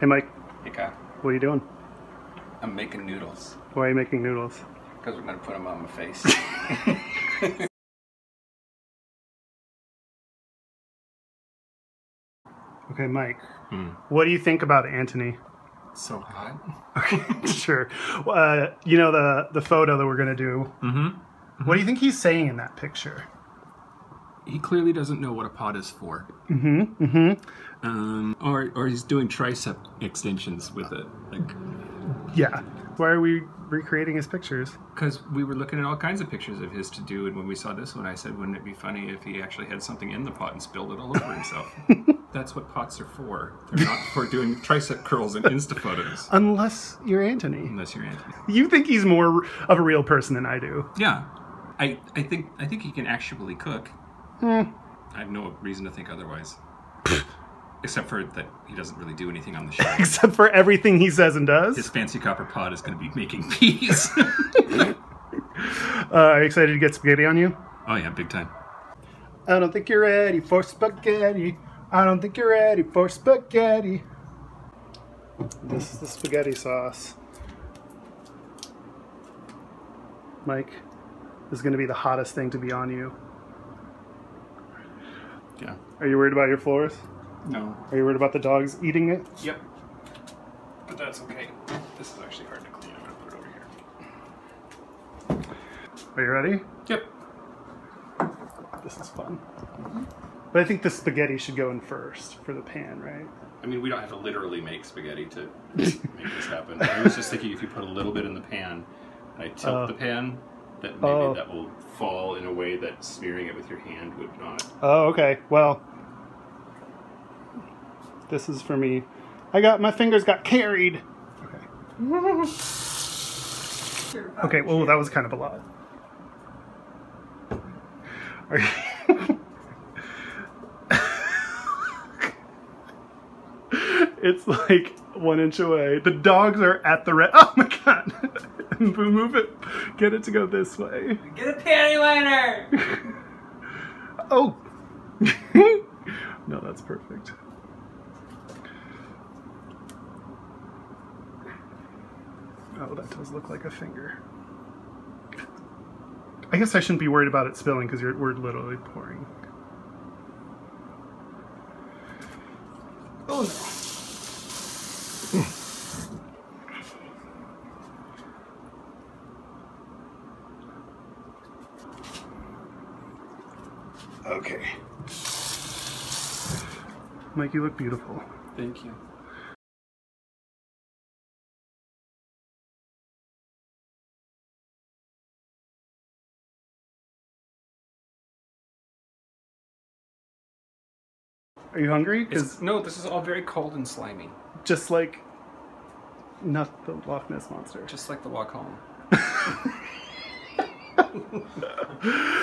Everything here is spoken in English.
Hey, Mike, Hey, Kyle. what are you doing? I'm making noodles Why are you making noodles? because we're gonna put them on my face. Okay, Mike, what do you think about Antoni? so hot. Okay, sure. Uh, you know the the photo that we're gonna do. Mm-hmm. What do you think he's saying in that picture? He clearly doesn't know what a pod is for. Mm-hmm. Mm-hmm. Um, or, or he's doing tricep extensions with it. Like, Yeah. Why are we recreating his pictures? because we were looking at all kinds of pictures of his to do, and when we saw this one, I said, wouldn't it be funny if he actually had something in the pot and spilled it all over himself? That's what pots are for. They're not for doing tricep curls and Insta photos. Unless you're Antoni. Unless you're Antoni. You think he's more of a real person than I do. Yeah, I, I think I think he can actually cook. Hmm. I have no reason to think otherwise, except for that he doesn't really do anything on the show. Except for everything he says and does. His fancy copper pot is going to be making peas. Uh, are you excited to get spaghetti on you? oh yeah, big time. I don't think you're ready for spaghetti. I don't think you're ready for spaghetti. This is the spaghetti sauce. Mike, this is going to be the hottest thing to be on you. Yeah. Are you worried about your floors? No. Are you worried about the dogs eating it? Yep. But that's okay. This is actually hard to clean. I'm going to put it over here. Are you ready? Yep. This is fun. But I think the spaghetti should go in first for the pan, right? I mean, we don't have to literally make spaghetti to make this happen. I was just thinking if you put a little bit in the pan, and I tilt Oh. the pan, that maybe Oh. that will fall in a way that smearing it with your hand would not. Oh, okay. Well, this is for me. I got my fingers got carried. Okay. Okay. Well, that was kind of a lot. Are you- it's like one inch away. The dogs are at the red. Oh my god! Move it. Get it to go this way. Get a panty liner. Oh! no, that's perfect. Oh, that does look like a finger. I guess I shouldn't be worried about it spilling because we're literally pouring. Oh no. Okay. Mike, you look beautiful. Thank you. Are you hungry? It's, no, this is all very cold and slimy, just like not the Loch Ness monster. just like the walk home.